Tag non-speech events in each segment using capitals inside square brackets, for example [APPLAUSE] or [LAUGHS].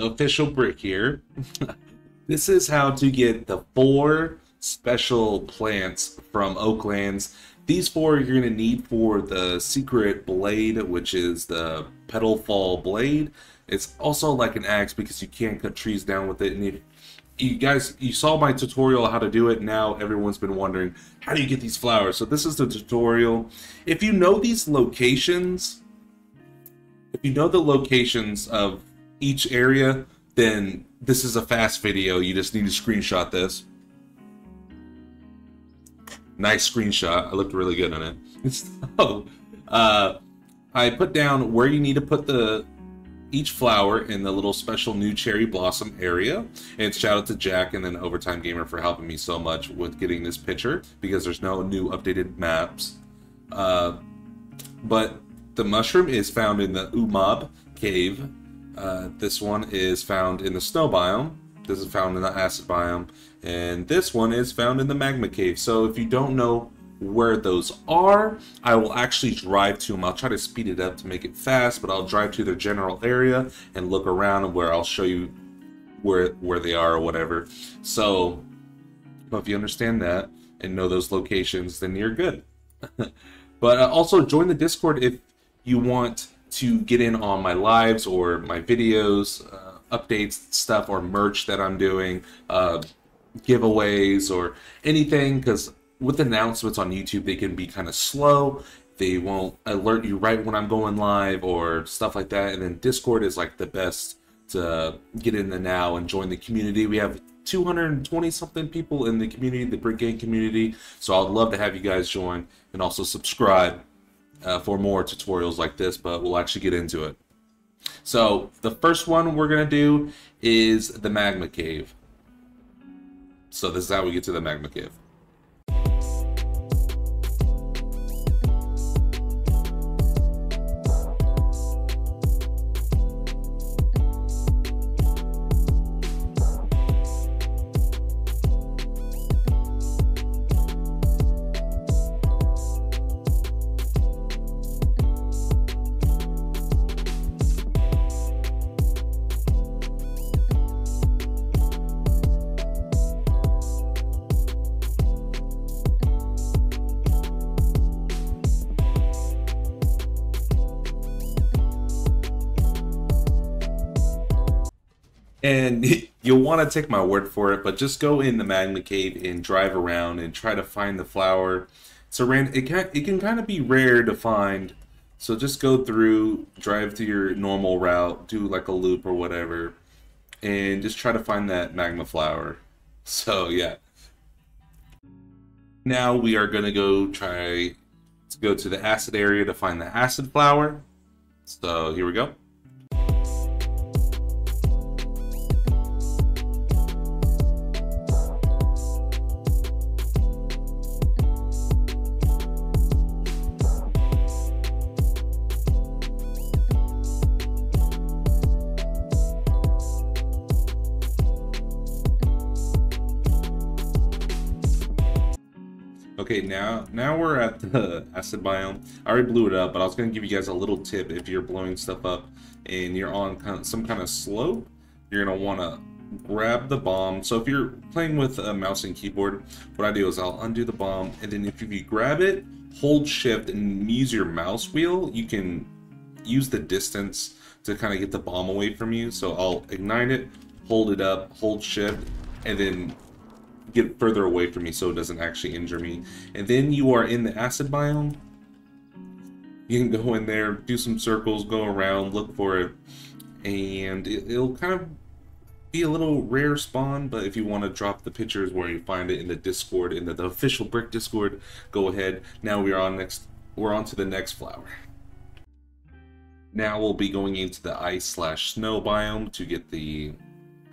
official brick here. [LAUGHS] this is how to get the four special plants from Oaklands. These four you're going to need for the secret blade, which is the petal fall blade. It's also like an axe because you can't cut trees down with it. And if you guys, you saw my tutorial how to do it. Now everyone's been wondering, how do you get these flowers? So this is the tutorial. If you know these locations, if you know the locations of each area, then this is a fast video. You just need to screenshot this. Nice screenshot. I looked really good on it. [LAUGHS] so, uh, I put down where you need to put the each flower in the little special new cherry blossom area. And shout out to Jack and then Overtime Gamer for helping me so much with getting this picture because there's no new updated maps. Uh, but the mushroom is found in the Umab cave. Uh, this one is found in the snow biome. This is found in the acid biome. And this one is found in the magma cave. So if you don't know where those are, I will actually drive to them. I'll try to speed it up to make it fast, but I'll drive to their general area and look around where I'll show you where where they are or whatever. So if you understand that and know those locations, then you're good. [LAUGHS] but uh, also join the Discord if you want to get in on my lives or my videos, uh, updates, stuff, or merch that I'm doing, uh, giveaways, or anything, because with announcements on YouTube, they can be kind of slow. They won't alert you right when I'm going live or stuff like that. And then Discord is like the best to get in the now and join the community. We have 220 something people in the community, the Brick Gang community. So I'd love to have you guys join and also subscribe uh, for more tutorials like this, but we'll actually get into it. So the first one we're going to do is the Magma Cave. So this is how we get to the Magma Cave. And [LAUGHS] you'll want to take my word for it, but just go in the magma cave and drive around and try to find the flower. So ran it can it can kind of be rare to find. So just go through, drive to your normal route, do like a loop or whatever, and just try to find that magma flower. [LAUGHS] So yeah. Now we are gonna go try to go to the acid area to find the acid flower. So here we go. Okay, now now we're at the [LAUGHS] acid biome. I already blew it up, but I was gonna give you guys a little tip. If you're blowing stuff up and you're on kind of, some kind of slope, you're gonna want to grab the bomb. So if you're playing with a mouse and keyboard, what I do is I'll undo the bomb, and then if you grab it, hold shift and use your mouse wheel, you can use the distance to kind of get the bomb away from you. So I'll ignite it, hold it up, hold shift, and then get further away from me so it doesn't actually injure me. And then you are in the acid biome. You can go in there, do some circles, go around, look for it, and it, will kind of be a little rare spawn, but if you want to drop the pictures where you find it in the Discord, in the, the official Brick Discord, go ahead. Now we are on next, we're on to the next flower. Now we'll be going into the ice slash snow biome to get the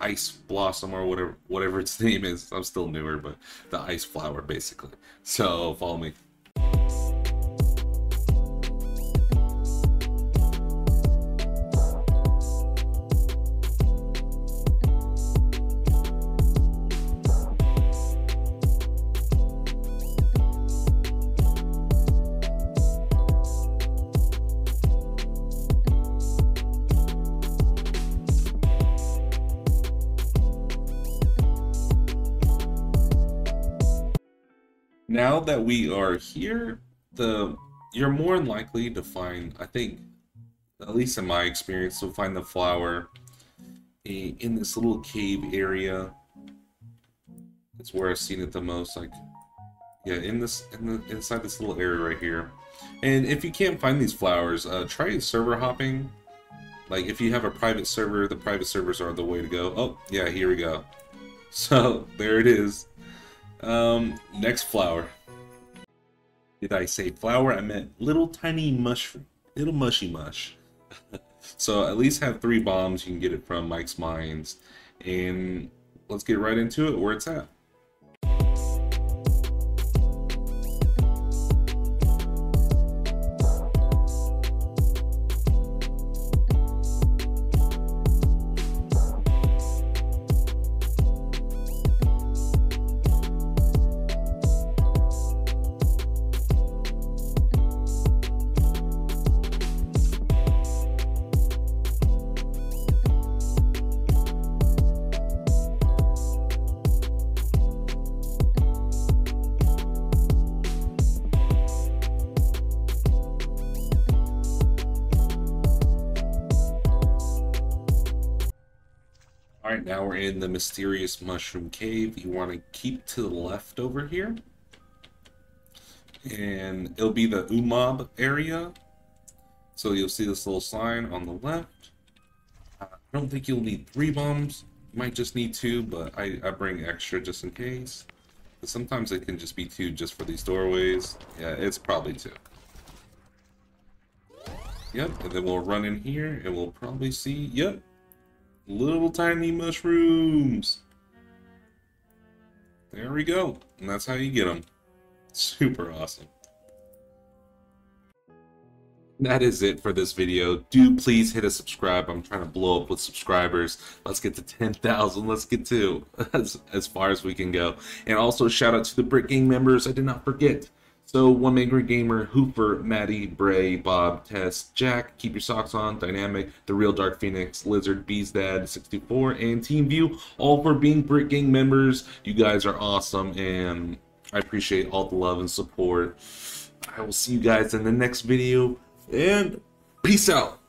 ice blossom or whatever whatever its [LAUGHS] name is. I'm still newer, but the ice flower basically. So follow me. Now that we are here, the you're more likely to find, I think, at least in my experience, to find the flower in this little cave area. It's where I've seen it the most. Like, yeah, in this, in the inside this little area right here. And if you can't find these flowers, uh, try server hopping. Like, if you have a private server, the private servers are the way to go. Oh, yeah, here we go. [LAUGHS] So, there it is. Um, next flower. Did I say flower? I meant little tiny mushroom. Little mushy mush. [LAUGHS] so at least have three bombs. You can get it from Mike's Mines. And let's get right into it where it's at. Now we're in the mysterious mushroom cave. You want to keep to the left over here. And it'll be the Umob area. So you'll see this little sign on the left. I don't think you'll need three bombs. You might just need two, but I, I bring extra just in case. But sometimes it can just be two just for these doorways. Yeah, it's probably two. Yep, and then we'll run in here and we'll probably see, yep, Little tiny mushrooms. There we go. And that's how you get them. Super awesome. That is it for this video. Do please hit a subscribe. I'm trying to blow up with subscribers. Let's get to 10,000. Let's get to [LAUGHS] as, as far as we can go. And also shout out to the Brick Gang members. I did not forget. So, One Angry Gamer, Hooper, Maddie, Bray, Bob, Tess, Jack, Keep Your Socks On, Dynamic, The Real Dark Phoenix, Lizard, Bees Dad, 64, and Team View, all for being Brick Gang members. You guys are awesome, and I appreciate all the love and support. I will see you guys in the next video, and peace out.